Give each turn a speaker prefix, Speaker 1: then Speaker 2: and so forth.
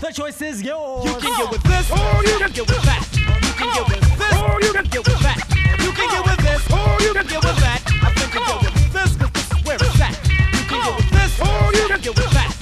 Speaker 1: The choice is yours.
Speaker 2: You can get oh. with this, or you can get with that. You can get with this, or you can get with that. You can get with this, or you can get with that. I think you get with this, cause this is where it's at. You can get with this, or you can get with that.